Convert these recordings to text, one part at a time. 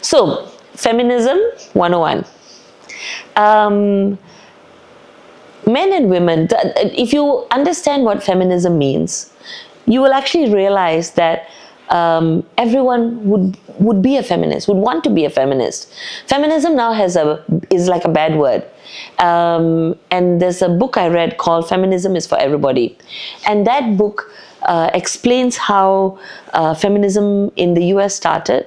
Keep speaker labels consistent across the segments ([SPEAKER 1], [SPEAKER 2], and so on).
[SPEAKER 1] So, feminism 101. Um, men and women, if you understand what feminism means, you will actually realize that um, everyone would would be a feminist, would want to be a feminist. Feminism now has a is like a bad word. Um, and there's a book I read called Feminism is for Everybody. And that book uh, explains how uh, feminism in the US started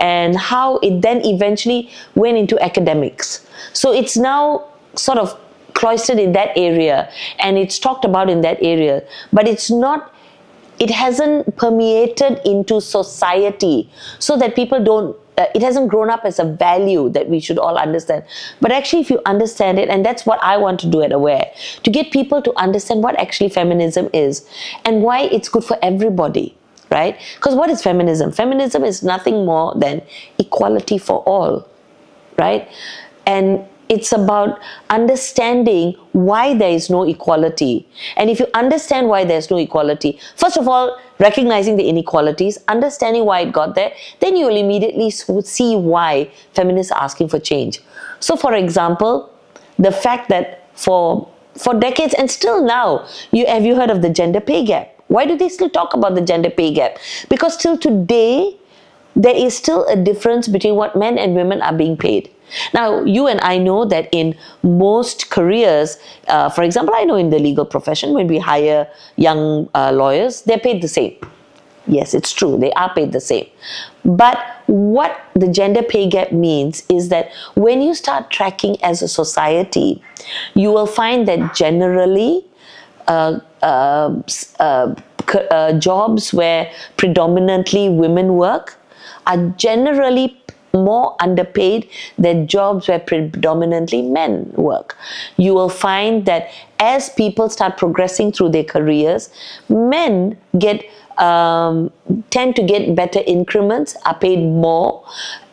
[SPEAKER 1] and how it then eventually went into academics. So it's now sort of cloistered in that area and it's talked about in that area, but it's not it hasn't permeated into society so that people don't uh, it hasn't grown up as a value that we should all understand. But actually, if you understand it, and that's what I want to do at Aware, to get people to understand what actually feminism is and why it's good for everybody, right? Because what is feminism? Feminism is nothing more than equality for all, right? And it's about understanding why there is no equality. And if you understand why there's no equality, first of all, recognizing the inequalities, understanding why it got there, then you will immediately see why feminists are asking for change. So, for example, the fact that for for decades and still now, you have you heard of the gender pay gap? Why do they still talk about the gender pay gap? Because till today, there is still a difference between what men and women are being paid. Now, you and I know that in most careers, uh, for example, I know in the legal profession, when we hire young uh, lawyers, they're paid the same. Yes, it's true, they are paid the same. But what the gender pay gap means is that when you start tracking as a society, you will find that generally uh, uh, uh, uh jobs where predominantly women work are generally more underpaid than jobs where predominantly men work. You will find that as people start progressing through their careers, men get um, tend to get better increments, are paid more,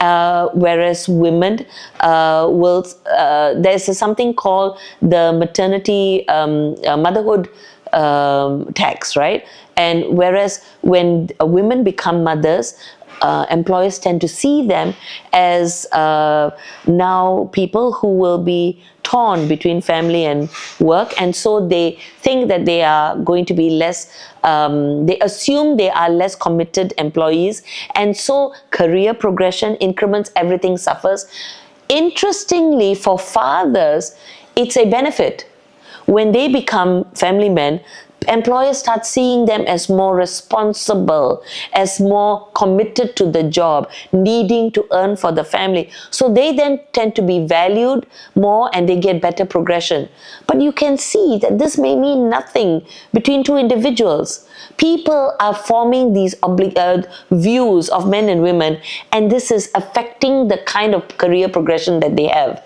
[SPEAKER 1] uh, whereas women uh, will. Uh, there's something called the maternity um, uh, motherhood um, tax, right? And whereas when women become mothers, uh, employers tend to see them as uh, now people who will be torn between family and work. And so they think that they are going to be less um, they assume they are less committed employees. And so career progression increments everything suffers. Interestingly for fathers it's a benefit. When they become family men employers start seeing them as more responsible, as more committed to the job, needing to earn for the family. So they then tend to be valued more and they get better progression. But you can see that this may mean nothing between two individuals. People are forming these uh, views of men and women, and this is affecting the kind of career progression that they have.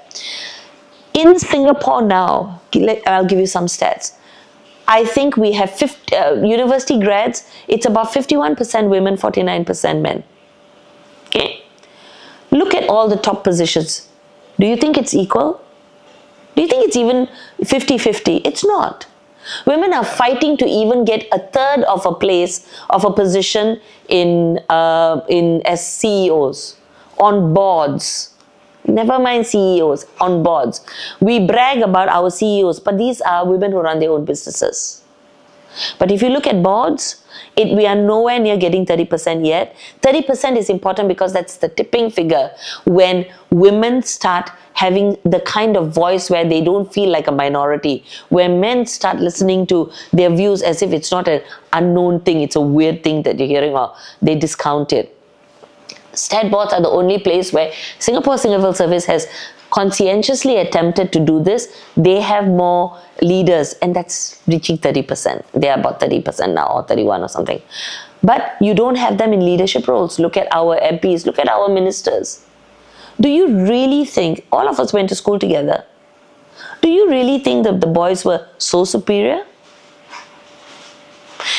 [SPEAKER 1] In Singapore now, I'll give you some stats I think we have 50, uh, university grads, it's about 51% women, 49% men. Okay? Look at all the top positions. Do you think it's equal? Do you think it's even 50 50? It's not. Women are fighting to even get a third of a place of a position in, uh, in as CEOs, on boards, never mind CEOs on boards. We brag about our CEOs, but these are women who run their own businesses. But if you look at boards, it, we are nowhere near getting 30% yet. 30% is important because that's the tipping figure when women start having the kind of voice where they don't feel like a minority, where men start listening to their views as if it's not an unknown thing, it's a weird thing that you're hearing or they discount it. Stat are the only place where Singapore Civil Service has conscientiously attempted to do this. They have more leaders, and that's reaching 30%. They are about 30% now, or 31 or something. But you don't have them in leadership roles. Look at our MPs, look at our ministers. Do you really think, all of us went to school together, do you really think that the boys were so superior?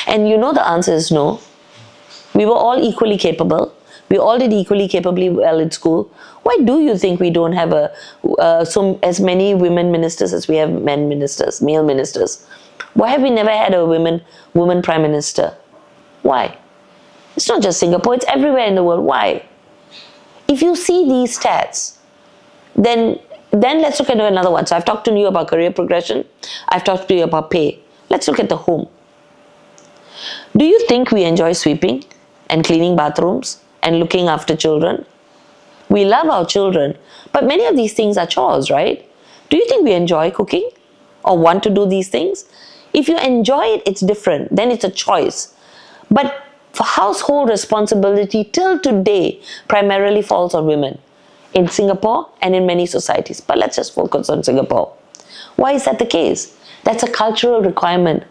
[SPEAKER 1] And you know the answer is no. We were all equally capable we all did equally capably well in school. Why do you think we don't have a uh, so as many women ministers as we have men ministers, male ministers? Why have we never had a women woman prime minister? Why? It's not just Singapore; it's everywhere in the world. Why? if you see these stats, then then let's look at another one. So I've talked to you about career progression. I've talked to you about pay. Let's look at the home. Do you think we enjoy sweeping and cleaning bathrooms and looking after children? We love our children, but many of these things are chores, right? Do you think we enjoy cooking or want to do these things? If you enjoy it, it's different. Then it's a choice. But for household responsibility till today primarily falls on women in Singapore and in many societies. But let's just focus on Singapore. Why is that the case? That's a cultural requirement.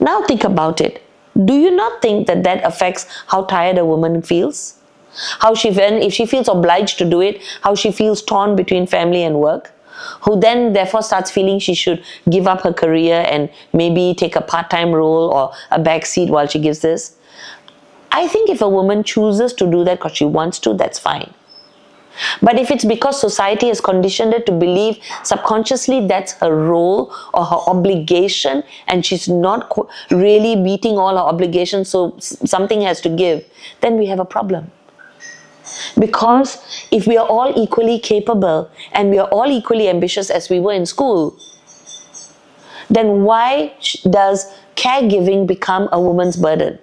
[SPEAKER 1] Now think about it. Do you not think that that affects how tired a woman feels? How she, when, if she feels obliged to do it, how she feels torn between family and work? Who then therefore starts feeling she should give up her career and maybe take a part time role or a back seat while she gives this? I think if a woman chooses to do that because she wants to, that's fine. But if it's because society has conditioned her to believe subconsciously that's her role or her obligation and she's not really meeting all her obligations, so something has to give, then we have a problem. Because if we are all equally capable and we are all equally ambitious as we were in school, then why does caregiving become a woman's burden?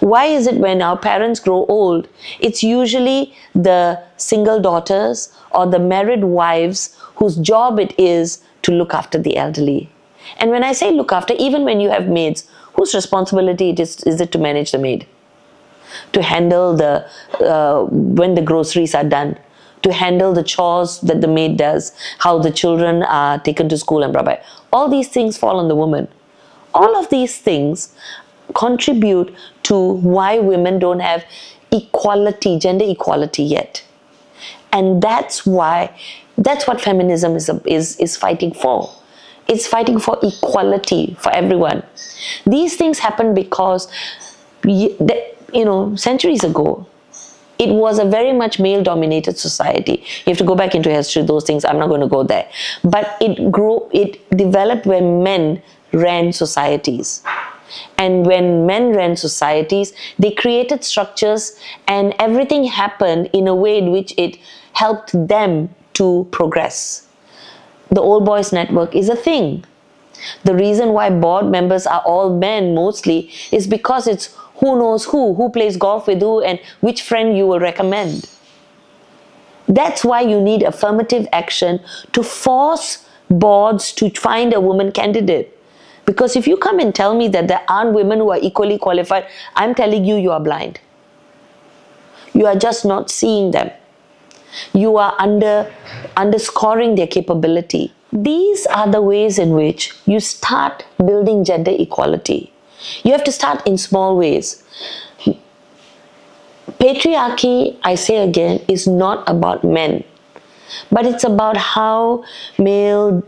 [SPEAKER 1] Why is it when our parents grow old, it's usually the single daughters or the married wives whose job it is to look after the elderly? And when I say look after, even when you have maids, whose responsibility it is, is it to manage the maid? To handle the, uh, when the groceries are done, to handle the chores that the maid does, how the children are taken to school and blah, blah. All these things fall on the woman. All of these things contribute to why women don't have equality, gender equality yet. And that's why, that's what feminism is, is, is fighting for. It's fighting for equality for everyone. These things happen because, you know, centuries ago, it was a very much male dominated society. You have to go back into history, those things, I'm not going to go there. But it grew, it developed where men ran societies. And when men ran societies, they created structures and everything happened in a way in which it helped them to progress. The Old Boys Network is a thing. The reason why board members are all men mostly is because it's who knows who, who plays golf with who, and which friend you will recommend. That's why you need affirmative action to force boards to find a woman candidate. Because if you come and tell me that there aren't women who are equally qualified, I'm telling you, you are blind. You are just not seeing them. You are under underscoring their capability. These are the ways in which you start building gender equality. You have to start in small ways. Patriarchy, I say again, is not about men, but it's about how male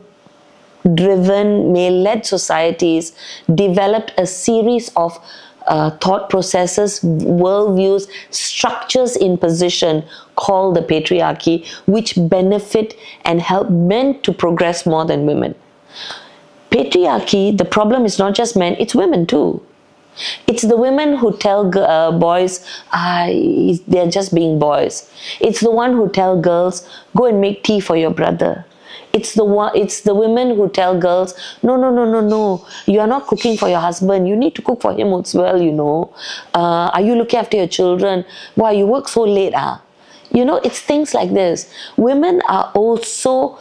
[SPEAKER 1] driven, male led societies developed a series of uh, thought processes, worldviews, structures in position called the patriarchy, which benefit and help men to progress more than women. Patriarchy, the problem is not just men, it's women too. It's the women who tell uh, boys uh, they're just being boys. It's the one who tell girls, go and make tea for your brother. It's the one it's the women who tell girls no no no no no. You are not cooking for your husband. You need to cook for him as well you know. Uh, are you looking after your children? Why you work so late ah? You know it's things like this. Women are also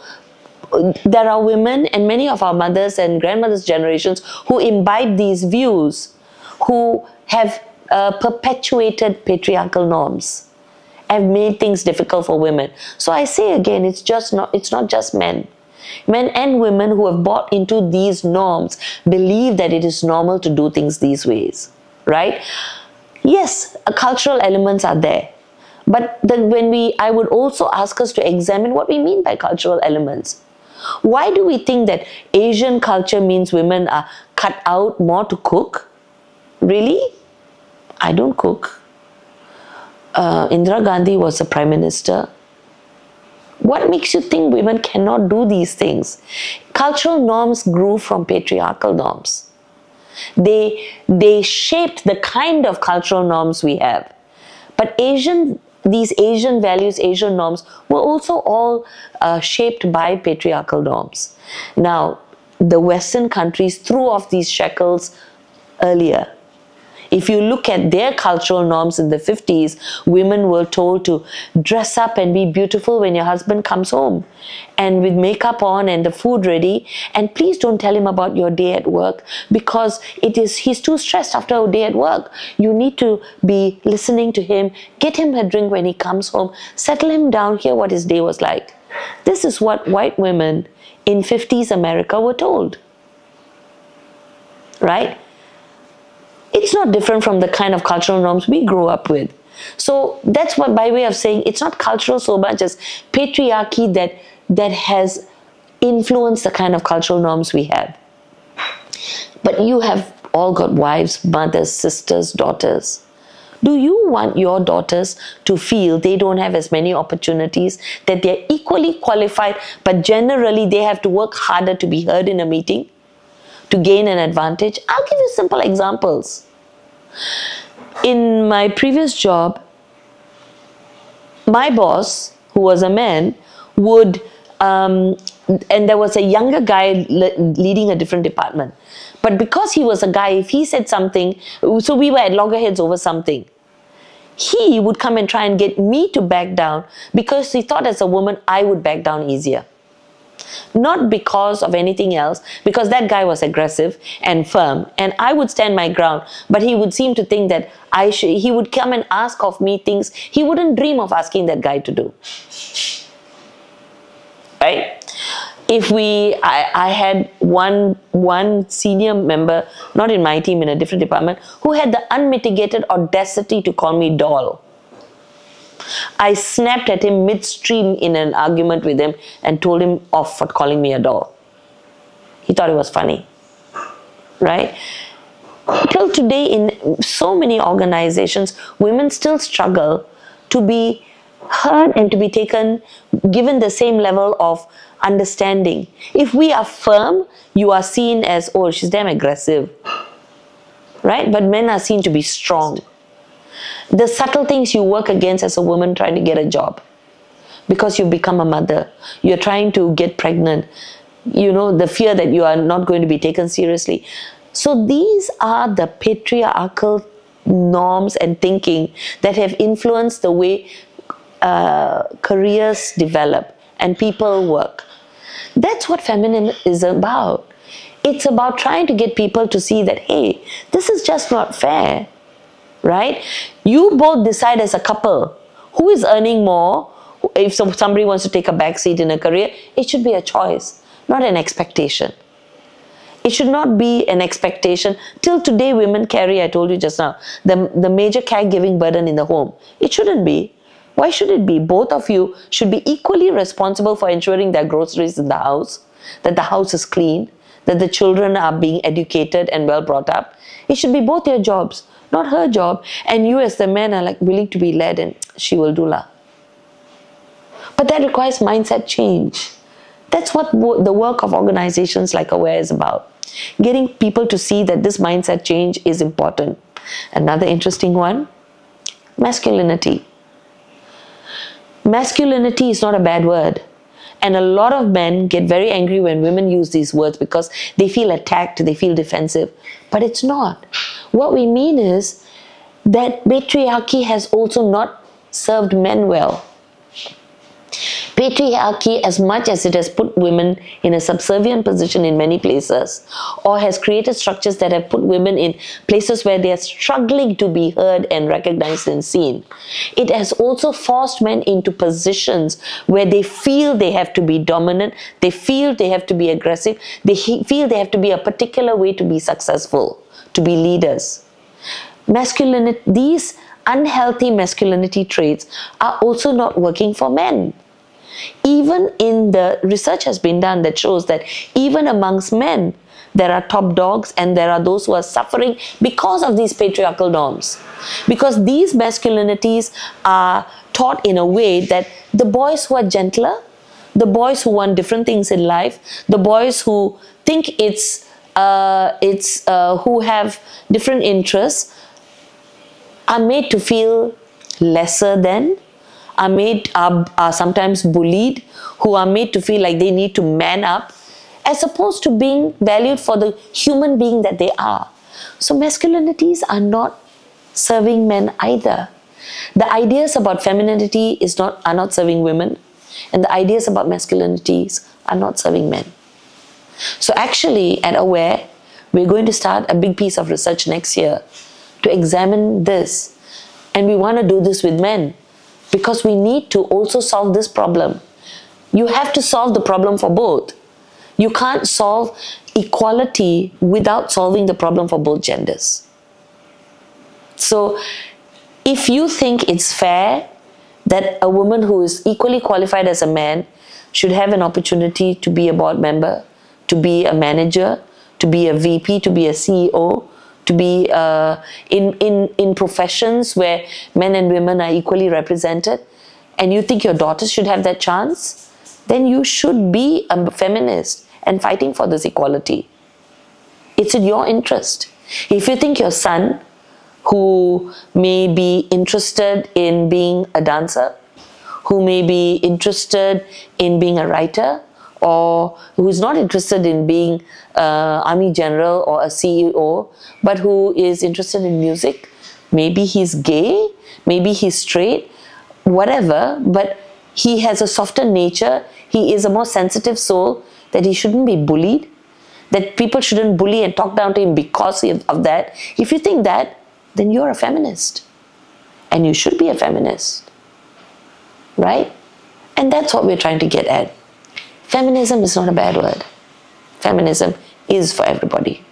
[SPEAKER 1] there are women and many of our mothers and grandmothers generations who imbibe these views who have uh, perpetuated patriarchal norms have made things difficult for women. So I say again, it's just not it's not just men. Men and women who have bought into these norms believe that it is normal to do things these ways, right? Yes, cultural elements are there. But then when we, I would also ask us to examine what we mean by cultural elements. Why do we think that Asian culture means women are cut out more to cook? Really? I don't cook uh, Indira Gandhi was the prime minister. What makes you think women cannot do these things? Cultural norms grew from patriarchal norms. They, they shaped the kind of cultural norms we have. But Asian these Asian values, Asian norms were also all uh, shaped by patriarchal norms. Now, the Western countries threw off these shackles earlier. If you look at their cultural norms in the 50s, women were told to dress up and be beautiful when your husband comes home and with makeup on and the food ready. And please don't tell him about your day at work because it is he's too stressed after a day at work. You need to be listening to him, get him a drink when he comes home, settle him down, hear what his day was like. This is what white women in 50s America were told. Right? It's not different from the kind of cultural norms we grew up with. So that's what by way of saying it's not cultural so much as patriarchy that that has influenced the kind of cultural norms we have. But you have all got wives, mothers, sisters, daughters. Do you want your daughters to feel they don't have as many opportunities, that they're equally qualified, but generally they have to work harder to be heard in a meeting to gain an advantage? I'll give you simple examples. In my previous job, my boss, who was a man, would, um, and there was a younger guy le leading a different department. But because he was a guy, if he said something, so we were at loggerheads over something, he would come and try and get me to back down because he thought as a woman I would back down easier. Not because of anything else, because that guy was aggressive and firm, and I would stand my ground, but he would seem to think that I should, he would come and ask of me things he wouldn't dream of asking that guy to do. Right? if we I, I had one one senior member not in my team in a different department who had the unmitigated audacity to call me doll i snapped at him midstream in an argument with him and told him off for calling me a doll he thought it was funny right till today in so many organizations women still struggle to be heard and to be taken given the same level of understanding. If we are firm, you are seen as, oh, she's damn aggressive. Right? But men are seen to be strong. The subtle things you work against as a woman trying to get a job. Because you become a mother. You're trying to get pregnant. You know, the fear that you are not going to be taken seriously. So these are the patriarchal norms and thinking that have influenced the way uh, careers develop and people work. That's what feminism is about. It's about trying to get people to see that, hey, this is just not fair, right? You both decide as a couple who is earning more. If somebody wants to take a back seat in a career, it should be a choice, not an expectation. It should not be an expectation. Till today, women carry, I told you just now, the, the major caregiving burden in the home. It shouldn't be. Why should it be? Both of you should be equally responsible for ensuring are groceries in the house, that the house is clean, that the children are being educated and well brought up. It should be both your jobs, not her job. And you as the man are like willing to be led and she will do la. But that requires mindset change. That's what the work of organizations like AWARE is about. Getting people to see that this mindset change is important. Another interesting one, masculinity masculinity is not a bad word. And a lot of men get very angry when women use these words because they feel attacked, they feel defensive. But it's not. What we mean is that patriarchy has also not served men well. Patriarchy, as much as it has put women in a subservient position in many places, or has created structures that have put women in places where they are struggling to be heard and recognized and seen, it has also forced men into positions where they feel they have to be dominant, they feel they have to be aggressive, they feel they have to be a particular way to be successful, to be leaders. Masculinity, these unhealthy masculinity traits are also not working for men. Even in the research has been done that shows that even amongst men, there are top dogs and there are those who are suffering because of these patriarchal norms. Because these masculinities are taught in a way that the boys who are gentler, the boys who want different things in life, the boys who think it's uh, it's uh, who have different interests are made to feel lesser than are made are, are sometimes bullied, who are made to feel like they need to man up, as opposed to being valued for the human being that they are. So masculinities are not serving men either. The ideas about femininity is not are not serving women, and the ideas about masculinities are not serving men. So actually, at Aware, we're going to start a big piece of research next year to examine this. And we want to do this with men because we need to also solve this problem. You have to solve the problem for both. You can't solve equality without solving the problem for both genders. So, if you think it's fair that a woman who is equally qualified as a man should have an opportunity to be a board member, to be a manager, to be a VP, to be a CEO, to be uh, in, in, in professions where men and women are equally represented, and you think your daughters should have that chance, then you should be a feminist and fighting for this equality. It's in your interest. If you think your son, who may be interested in being a dancer, who may be interested in being a writer, or who is not interested in being uh, army general or a CEO, but who is interested in music. Maybe he's gay, maybe he's straight, whatever, but he has a softer nature. He is a more sensitive soul that he shouldn't be bullied, that people shouldn't bully and talk down to him because of that. If you think that, then you're a feminist. And you should be a feminist. Right? And that's what we're trying to get at. Feminism is not a bad word. Feminism is for everybody.